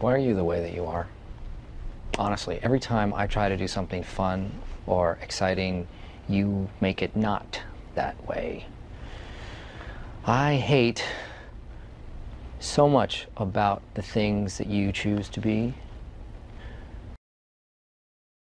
Why are you the way that you are? Honestly, every time I try to do something fun or exciting, you make it not that way. I hate so much about the things that you choose to be